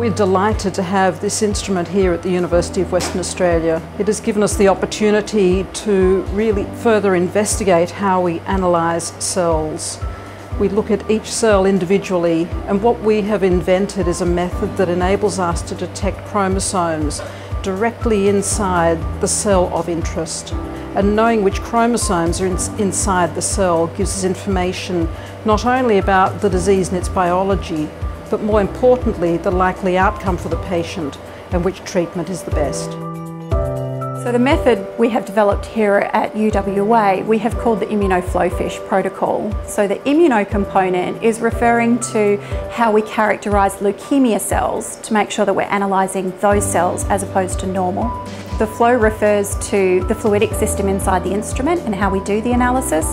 We're delighted to have this instrument here at the University of Western Australia. It has given us the opportunity to really further investigate how we analyse cells. We look at each cell individually and what we have invented is a method that enables us to detect chromosomes directly inside the cell of interest. And knowing which chromosomes are in, inside the cell gives us information not only about the disease and its biology, but more importantly, the likely outcome for the patient and which treatment is the best. So the method we have developed here at UWA, we have called the Immuno-flowFISH protocol. So the immuno component is referring to how we characterise leukemia cells to make sure that we're analysing those cells as opposed to normal. The flow refers to the fluidic system inside the instrument and how we do the analysis.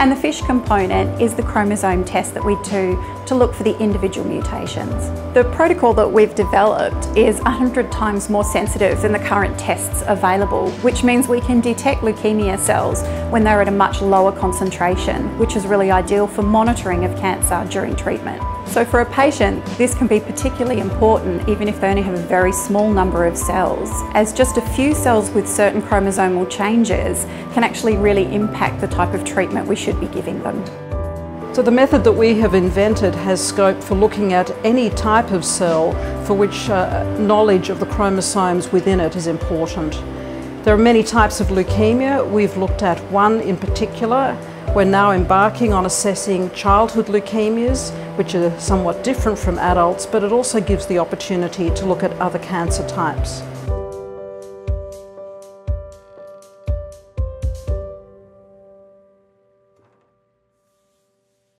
And the FISH component is the chromosome test that we do to look for the individual mutations. The protocol that we've developed is 100 times more sensitive than the current tests available, which means we can detect leukemia cells when they're at a much lower concentration, which is really ideal for monitoring of cancer during treatment. So for a patient, this can be particularly important even if they only have a very small number of cells, as just a few cells with certain chromosomal changes can actually really impact the type of treatment we should be giving them. So the method that we have invented has scope for looking at any type of cell for which uh, knowledge of the chromosomes within it is important. There are many types of leukemia. We've looked at one in particular. We're now embarking on assessing childhood leukemias, which are somewhat different from adults, but it also gives the opportunity to look at other cancer types.